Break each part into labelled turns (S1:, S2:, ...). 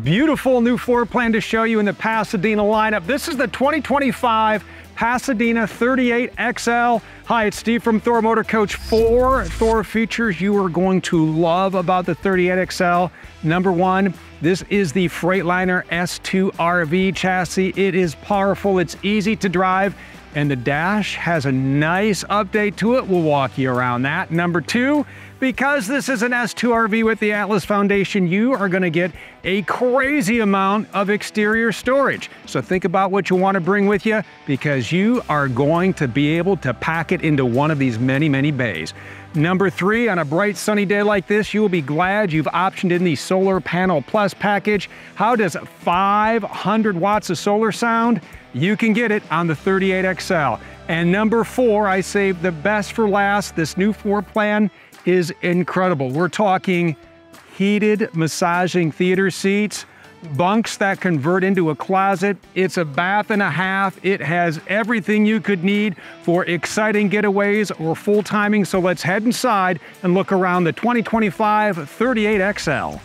S1: Beautiful new floor plan to show you in the Pasadena lineup. This is the 2025 Pasadena 38XL. Hi, it's Steve from Thor Motor Coach. Four Thor features you are going to love about the 38XL. Number one, this is the Freightliner S2 RV chassis. It is powerful, it's easy to drive, and the dash has a nice update to it. We'll walk you around that. Number two, because this is an S2RV with the Atlas Foundation, you are gonna get a crazy amount of exterior storage. So think about what you wanna bring with you because you are going to be able to pack it into one of these many, many bays. Number three, on a bright sunny day like this, you will be glad you've optioned in the Solar Panel Plus package. How does 500 watts of solar sound? You can get it on the 38XL. And number four, I saved the best for last, this new floor plan is incredible. We're talking heated massaging theater seats, bunks that convert into a closet. It's a bath and a half. It has everything you could need for exciting getaways or full timing. So let's head inside and look around the 2025 38XL.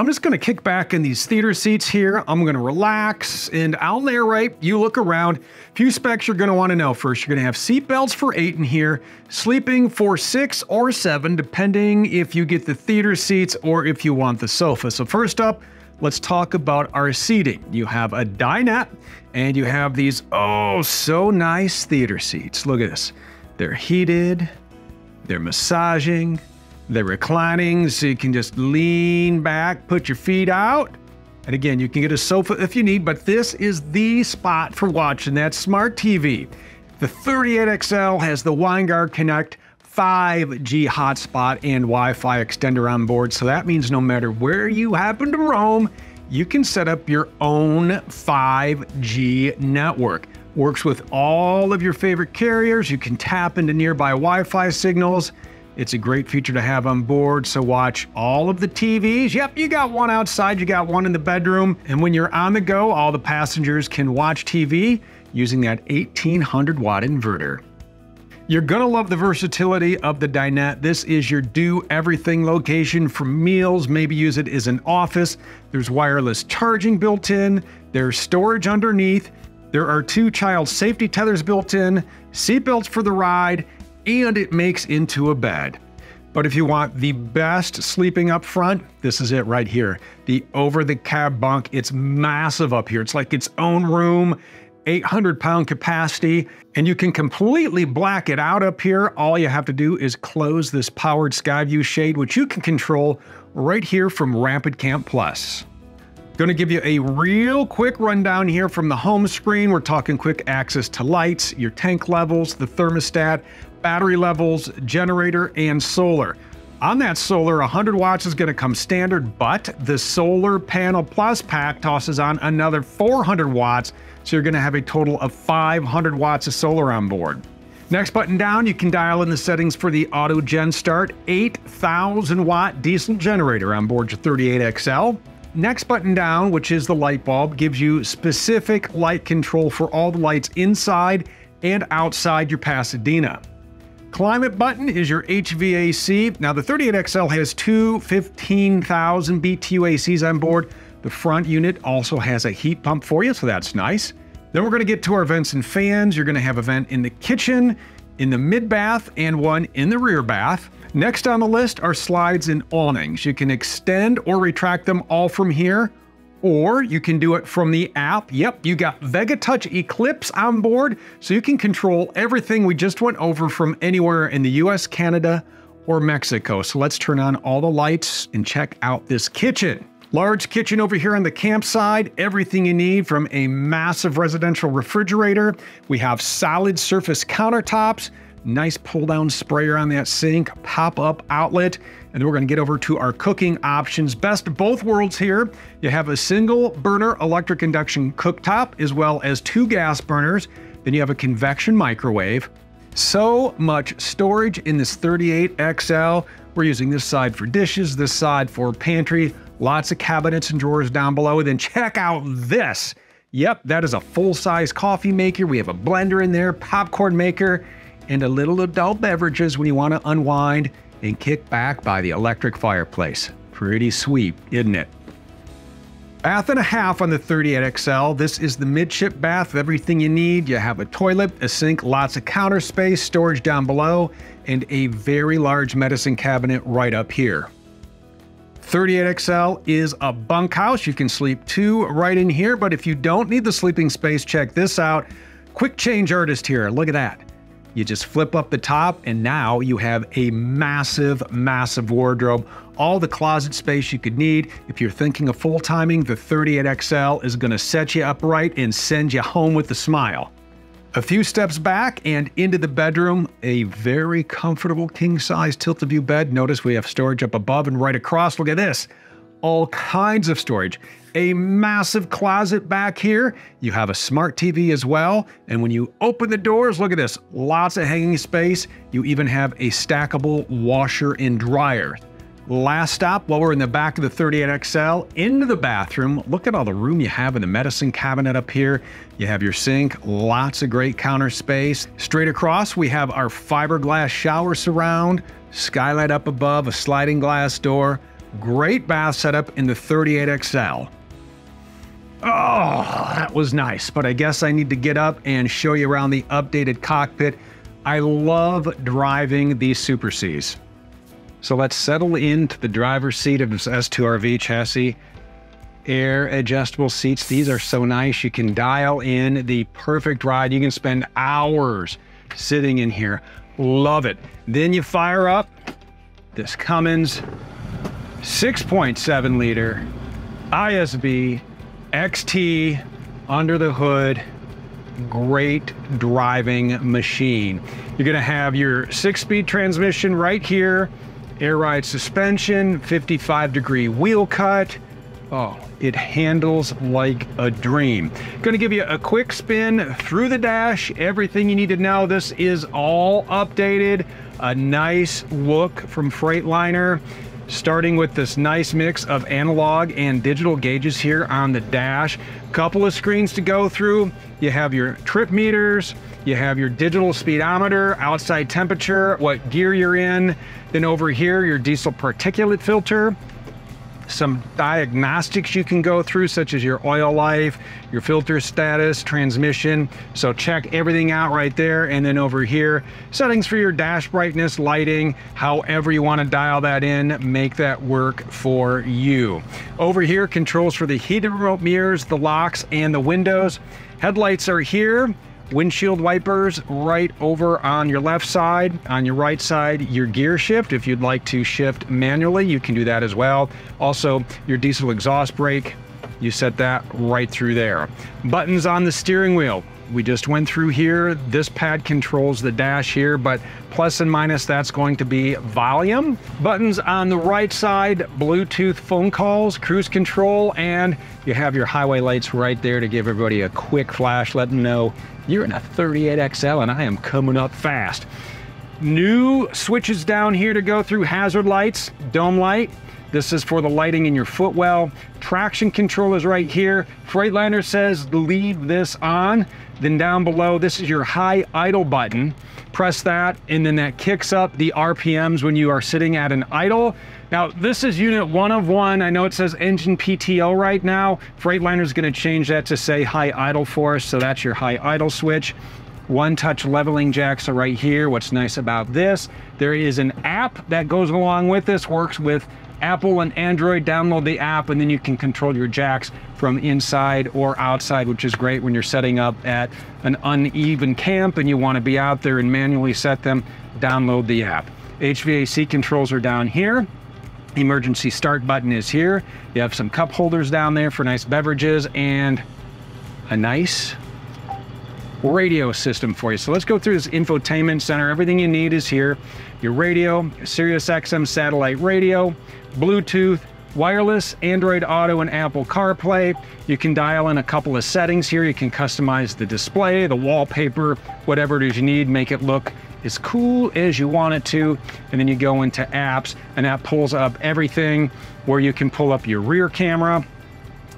S1: I'm just gonna kick back in these theater seats here. I'm gonna relax and I'll narrate. You look around. A few specs you're gonna wanna know first. You're gonna have seat belts for eight in here, sleeping for six or seven, depending if you get the theater seats or if you want the sofa. So first up, let's talk about our seating. You have a dinette and you have these, oh, so nice theater seats. Look at this. They're heated, they're massaging, they're reclining, so you can just lean back, put your feet out. And again, you can get a sofa if you need, but this is the spot for watching that smart TV. The 38XL has the Winegard Connect 5G hotspot and Wi-Fi extender on board, so that means no matter where you happen to roam, you can set up your own 5G network. Works with all of your favorite carriers. You can tap into nearby Wi-Fi signals. It's a great feature to have on board, so watch all of the TVs. Yep, you got one outside, you got one in the bedroom, and when you're on the go, all the passengers can watch TV using that 1800 watt inverter. You're gonna love the versatility of the dinette. This is your do everything location for meals. Maybe use it as an office. There's wireless charging built in. There's storage underneath. There are two child safety tethers built in, seatbelts for the ride, and it makes into a bed. But if you want the best sleeping up front, this is it right here. The over the cab bunk, it's massive up here. It's like its own room, 800 pound capacity, and you can completely black it out up here. All you have to do is close this powered Skyview shade, which you can control right here from Rapid Camp Plus. Going to give you a real quick rundown here from the home screen. We're talking quick access to lights, your tank levels, the thermostat, battery levels, generator, and solar. On that solar, 100 watts is going to come standard, but the Solar Panel Plus pack tosses on another 400 watts, so you're going to have a total of 500 watts of solar on board. Next button down, you can dial in the settings for the Auto Gen Start 8,000 watt diesel generator on board your 38XL. Next button down, which is the light bulb, gives you specific light control for all the lights inside and outside your Pasadena. Climate button is your HVAC. Now the 38XL has two 15,000 BTU ACs on board. The front unit also has a heat pump for you, so that's nice. Then we're gonna get to our vents and fans. You're gonna have a vent in the kitchen, in the mid bath, and one in the rear bath. Next on the list are slides and awnings. You can extend or retract them all from here or you can do it from the app. Yep, you got VegaTouch Eclipse on board, so you can control everything we just went over from anywhere in the US, Canada, or Mexico. So let's turn on all the lights and check out this kitchen. Large kitchen over here on the campsite, everything you need from a massive residential refrigerator. We have solid surface countertops, Nice pull down sprayer on that sink, pop up outlet, and then we're gonna get over to our cooking options. Best of both worlds here. You have a single burner electric induction cooktop as well as two gas burners. Then you have a convection microwave. So much storage in this 38XL. We're using this side for dishes, this side for pantry, lots of cabinets and drawers down below. Then check out this. Yep, that is a full-size coffee maker. We have a blender in there, popcorn maker, and a little adult beverages when you want to unwind and kick back by the electric fireplace. Pretty sweet, isn't it? Bath and a half on the 38XL. This is the midship bath with everything you need. You have a toilet, a sink, lots of counter space, storage down below, and a very large medicine cabinet right up here. 38XL is a bunkhouse. You can sleep two right in here, but if you don't need the sleeping space, check this out. Quick change artist here. Look at that. You just flip up the top, and now you have a massive, massive wardrobe. All the closet space you could need. If you're thinking of full timing, the 38XL is going to set you up right and send you home with a smile. A few steps back and into the bedroom, a very comfortable king size Tilt-A-View bed. Notice we have storage up above and right across. Look at this all kinds of storage. A massive closet back here. You have a smart TV as well. And when you open the doors, look at this, lots of hanging space. You even have a stackable washer and dryer. Last stop, while we're in the back of the 38XL, into the bathroom. Look at all the room you have in the medicine cabinet up here. You have your sink, lots of great counter space. Straight across, we have our fiberglass shower surround, skylight up above, a sliding glass door, Great bath setup in the 38XL. Oh, that was nice, but I guess I need to get up and show you around the updated cockpit. I love driving these Super Cs. So let's settle into the driver's seat of this S2RV chassis. Air adjustable seats. These are so nice. You can dial in the perfect ride. You can spend hours sitting in here. Love it. Then you fire up this Cummins 6.7 liter ISB XT under the hood. Great driving machine. You're going to have your six speed transmission right here, air ride suspension, 55 degree wheel cut. Oh, it handles like a dream. Going to give you a quick spin through the dash, everything you need to know. This is all updated. A nice look from Freightliner starting with this nice mix of analog and digital gauges here on the dash. Couple of screens to go through. You have your trip meters, you have your digital speedometer, outside temperature, what gear you're in. Then over here, your diesel particulate filter, some diagnostics you can go through, such as your oil life, your filter status, transmission. So check everything out right there. And then over here, settings for your dash brightness, lighting, however you want to dial that in, make that work for you. Over here, controls for the heated remote mirrors, the locks, and the windows. Headlights are here windshield wipers right over on your left side. On your right side, your gear shift. If you'd like to shift manually, you can do that as well. Also, your diesel exhaust brake, you set that right through there. Buttons on the steering wheel we just went through here. This pad controls the dash here, but plus and minus, that's going to be volume. Buttons on the right side, Bluetooth phone calls, cruise control, and you have your highway lights right there to give everybody a quick flash, let them know you're in a 38XL and I am coming up fast. New switches down here to go through hazard lights, dome light, this is for the lighting in your footwell. Traction control is right here. Freightliner says leave this on. Then down below, this is your high idle button. Press that, and then that kicks up the RPMs when you are sitting at an idle. Now, this is unit one of one. I know it says engine PTO right now. Freightliner is going to change that to say high idle for us, so that's your high idle switch one touch leveling jacks are right here. What's nice about this, there is an app that goes along with this, works with Apple and Android, download the app, and then you can control your jacks from inside or outside, which is great when you're setting up at an uneven camp and you want to be out there and manually set them. Download the app. HVAC controls are down here. Emergency start button is here. You have some cup holders down there for nice beverages and a nice radio system for you. So let's go through this infotainment center. Everything you need is here. Your radio, Sirius XM satellite radio, Bluetooth, wireless, Android Auto, and Apple CarPlay. You can dial in a couple of settings here. You can customize the display, the wallpaper, whatever it is you need, make it look as cool as you want it to. And then you go into apps, and that pulls up everything where you can pull up your rear camera,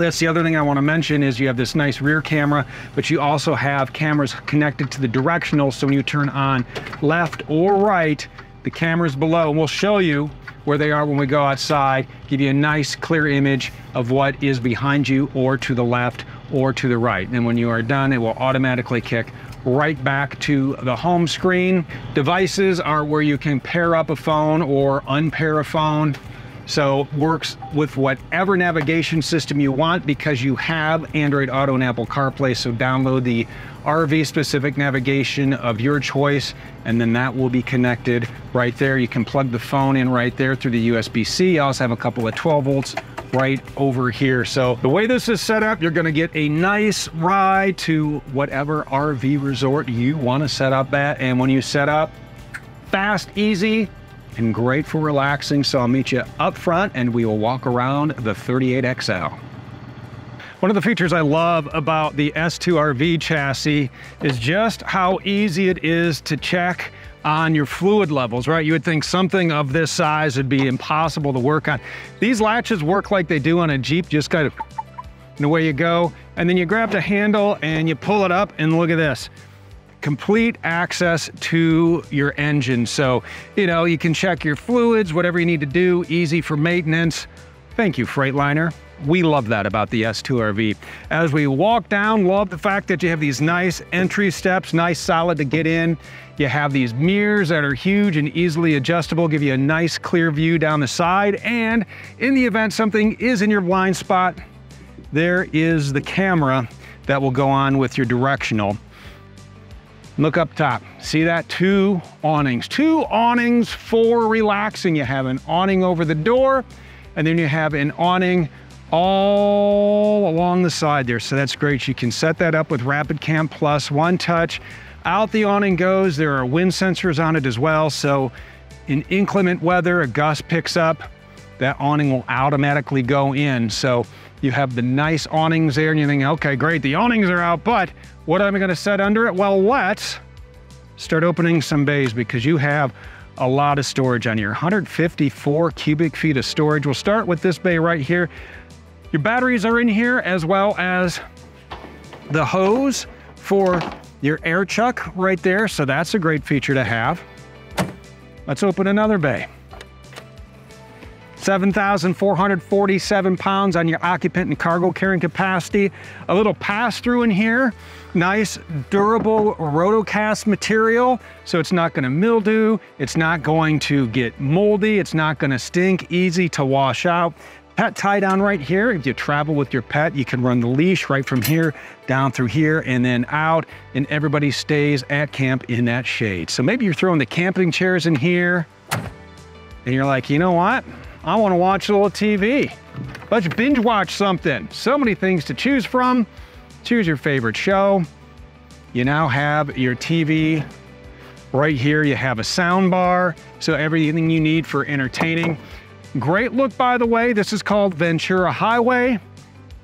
S1: that's the other thing I want to mention is you have this nice rear camera, but you also have cameras connected to the directional. So when you turn on left or right, the cameras below, and we'll show you where they are when we go outside, give you a nice clear image of what is behind you or to the left or to the right. And when you are done, it will automatically kick right back to the home screen. Devices are where you can pair up a phone or unpair a phone. So works with whatever navigation system you want because you have Android Auto and Apple CarPlay. So download the RV specific navigation of your choice, and then that will be connected right there. You can plug the phone in right there through the USB-C. I also have a couple of 12 volts right over here. So the way this is set up, you're gonna get a nice ride to whatever RV resort you wanna set up at. And when you set up, fast, easy, and great for relaxing. So I'll meet you up front and we will walk around the 38XL. One of the features I love about the S2RV chassis is just how easy it is to check on your fluid levels, right? You would think something of this size would be impossible to work on. These latches work like they do on a Jeep, just kind of, and away you go. And then you grab the handle and you pull it up and look at this complete access to your engine. So, you know, you can check your fluids, whatever you need to do, easy for maintenance. Thank you, Freightliner. We love that about the S2RV. As we walk down, love the fact that you have these nice entry steps, nice solid to get in. You have these mirrors that are huge and easily adjustable, give you a nice clear view down the side. And in the event something is in your blind spot, there is the camera that will go on with your directional. Look up top. See that? Two awnings. Two awnings for relaxing. You have an awning over the door, and then you have an awning all along the side there. So that's great. You can set that up with Rapid Camp Plus, one touch. Out the awning goes. There are wind sensors on it as well. So in inclement weather, a gust picks up, that awning will automatically go in. So you have the nice awnings there and you think, okay, great, the awnings are out, but what am I gonna set under it? Well, let's start opening some bays because you have a lot of storage on here. 154 cubic feet of storage. We'll start with this bay right here. Your batteries are in here as well as the hose for your air chuck right there. So that's a great feature to have. Let's open another bay. 7,447 pounds on your occupant and cargo carrying capacity. A little pass through in here. Nice durable rotocast material. So it's not gonna mildew. It's not going to get moldy. It's not gonna stink. Easy to wash out. Pet tie down right here. If you travel with your pet, you can run the leash right from here down through here and then out and everybody stays at camp in that shade. So maybe you're throwing the camping chairs in here and you're like, you know what? I want to watch a little TV. Let's binge watch something. So many things to choose from. Choose your favorite show. You now have your TV right here. You have a sound bar, so everything you need for entertaining. Great look, by the way. This is called Ventura Highway.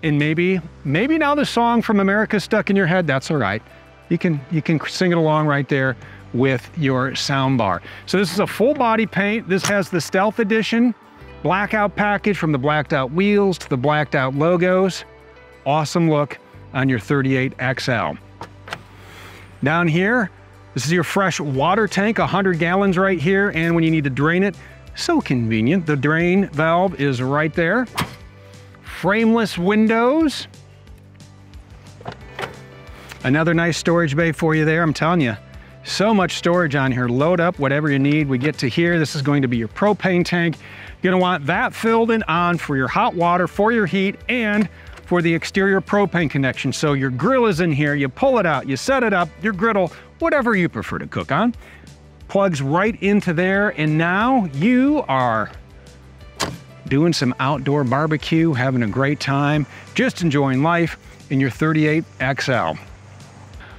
S1: And maybe, maybe now the song from America stuck in your head. That's all right. You can, you can sing it along right there with your sound bar. So this is a full body paint. This has the Stealth Edition blackout package from the blacked out wheels to the blacked out logos. Awesome look on your 38XL. Down here, this is your fresh water tank, 100 gallons right here, and when you need to drain it, so convenient. The drain valve is right there. Frameless windows. Another nice storage bay for you there, I'm telling you. So much storage on here. Load up whatever you need. We get to here. This is going to be your propane tank. You're gonna want that filled and on for your hot water, for your heat, and for the exterior propane connection. So your grill is in here, you pull it out, you set it up, your griddle, whatever you prefer to cook on, plugs right into there, and now you are doing some outdoor barbecue, having a great time, just enjoying life in your 38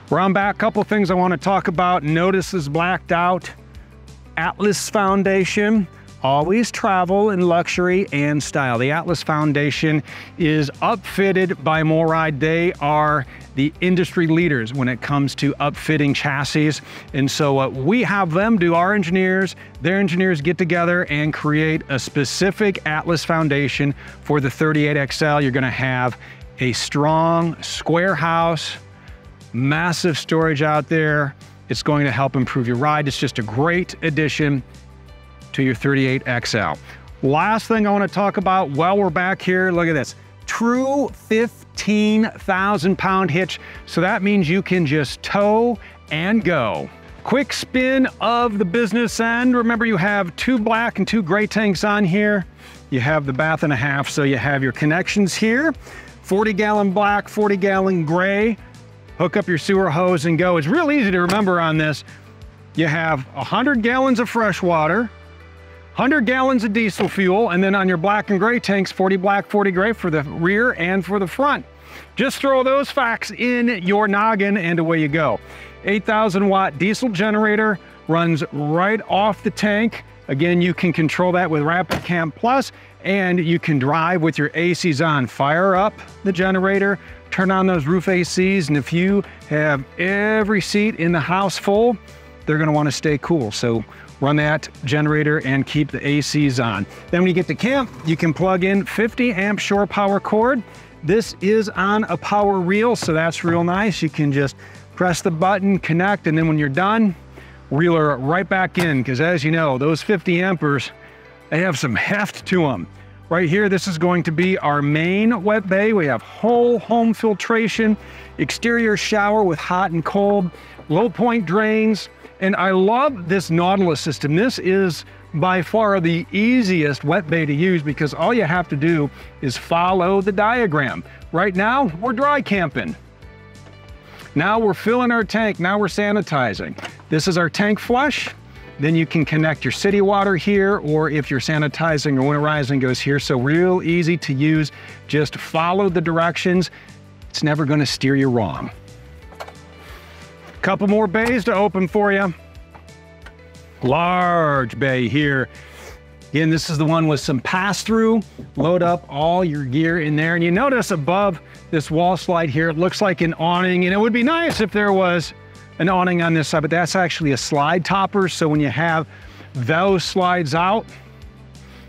S1: We're on back, couple things I want to talk about. Notice is blacked out. Atlas Foundation. Always travel in luxury and style. The Atlas Foundation is upfitted by MORryde. They are the industry leaders when it comes to upfitting chassis. And so uh, we have them do our engineers, their engineers get together and create a specific Atlas Foundation for the 38XL. You're gonna have a strong square house, massive storage out there. It's going to help improve your ride. It's just a great addition to your 38XL. Last thing I want to talk about while we're back here, look at this. True 15,000 pound hitch. So that means you can just tow and go. Quick spin of the business end. Remember you have two black and two gray tanks on here. You have the bath and a half, so you have your connections here. 40 gallon black, 40 gallon gray. Hook up your sewer hose and go. It's real easy to remember on this. You have 100 gallons of fresh water, 100 gallons of diesel fuel, and then on your black and gray tanks, 40 black, 40 gray for the rear and for the front. Just throw those facts in your noggin and away you go. 8,000 watt diesel generator runs right off the tank. Again, you can control that with Rapid Camp Plus and you can drive with your ACs on. Fire up the generator, turn on those roof ACs, and if you have every seat in the house full, they're gonna wanna stay cool. So run that generator and keep the ACs on. Then when you get to camp, you can plug in 50 amp shore power cord. This is on a power reel, so that's real nice. You can just press the button, connect, and then when you're done, reel her right back in, because as you know, those 50 amperes, they have some heft to them. Right here, this is going to be our main wet bay. We have whole home filtration, exterior shower with hot and cold, low point drains, and I love this Nautilus system. This is by far the easiest wet bay to use because all you have to do is follow the diagram. Right now, we're dry camping. Now we're filling our tank, now we're sanitizing. This is our tank flush. Then you can connect your city water here, or if you're sanitizing or winterizing goes here. So real easy to use. Just follow the directions. It's never gonna steer you wrong. Couple more bays to open for you. Large bay here. Again, this is the one with some pass-through. Load up all your gear in there. And you notice above this wall slide here, it looks like an awning. And it would be nice if there was an awning on this side, but that's actually a slide topper. So when you have those slides out,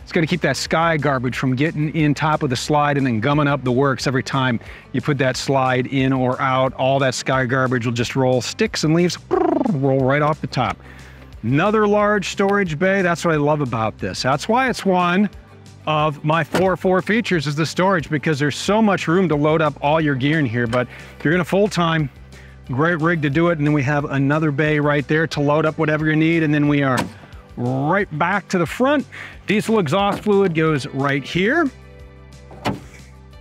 S1: it's gonna keep that sky garbage from getting in top of the slide and then gumming up the works every time you put that slide in or out. All that sky garbage will just roll sticks and leaves, roll right off the top. Another large storage bay. That's what I love about this. That's why it's one of my four four features is the storage because there's so much room to load up all your gear in here. But if you're gonna full time, great rig to do it. And then we have another bay right there to load up whatever you need. And then we are right back to the front. Diesel exhaust fluid goes right here.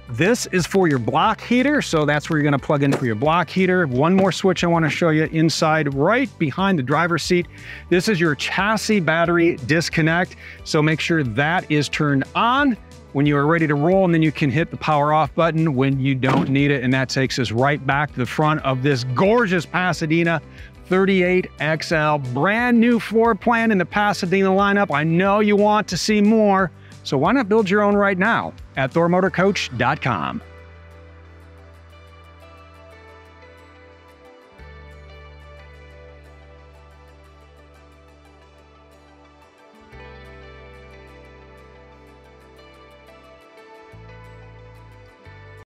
S1: This is for your block heater, so that's where you're gonna plug in for your block heater. One more switch I wanna show you inside, right behind the driver's seat. This is your chassis battery disconnect, so make sure that is turned on when you are ready to roll, and then you can hit the power off button when you don't need it, and that takes us right back to the front of this gorgeous Pasadena 38XL. Brand new floor plan in the Pasadena lineup. I know you want to see more. So why not build your own right now at thormotorcoach.com.